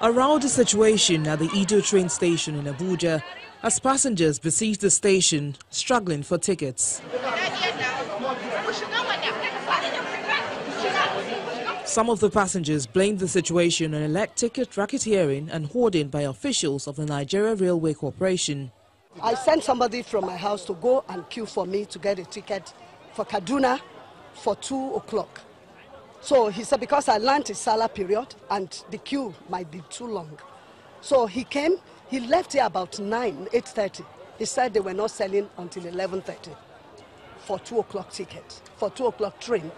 A rowdy situation at the Idu train station in Abuja as passengers besiege the station struggling for tickets. Some of the passengers blamed the situation on elect ticket racketeering and hoarding by officials of the Nigeria Railway Corporation. I sent somebody from my house to go and queue for me to get a ticket for Kaduna for 2 o'clock. So he said, because I learned his Salah period and the queue might be too long. So he came, he left here about 9, 8.30. He said they were not selling until 11.30 for 2 o'clock ticket, for 2 o'clock train.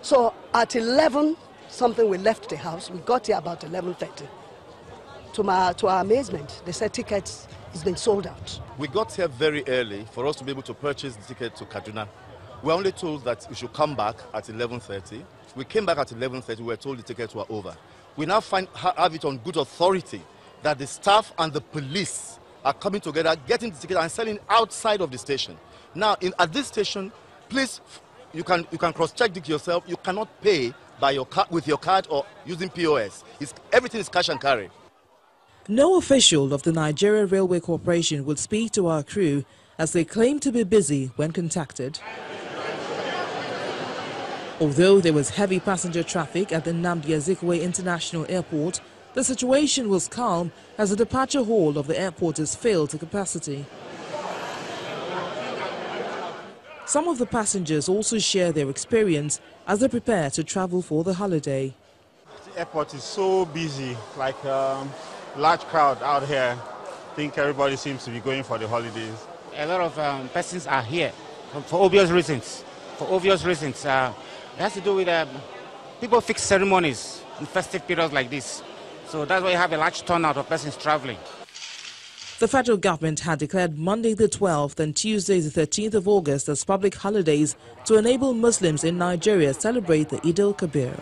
So at 11 something we left the house. We got here about 11.30. To, my, to our amazement, they said tickets has been sold out. We got here very early for us to be able to purchase the ticket to Kaduna. We were only told that we should come back at 11.30. We came back at 11.30, we were told the tickets were over. We now find, have it on good authority that the staff and the police are coming together, getting the ticket and selling outside of the station. Now, in, at this station, please, you can, you can cross-check it yourself. You cannot pay by your with your card or using POS. It's, everything is cash and carry. No official of the Nigeria Railway Corporation will speak to our crew as they claim to be busy when contacted. Although there was heavy passenger traffic at the Nnamdi Azikiwe International Airport, the situation was calm as the departure hall of the airport is filled to capacity. Some of the passengers also share their experience as they prepare to travel for the holiday. The airport is so busy, like um, large crowd out here. I think everybody seems to be going for the holidays. A lot of um, persons are here for obvious reasons. For obvious reasons. Uh, it has to do with um, people fix ceremonies in festive periods like this. So that's why you have a large turnout of persons traveling. The federal government had declared Monday the 12th and Tuesday the 13th of August as public holidays to enable Muslims in Nigeria celebrate the Eid al-Kabir.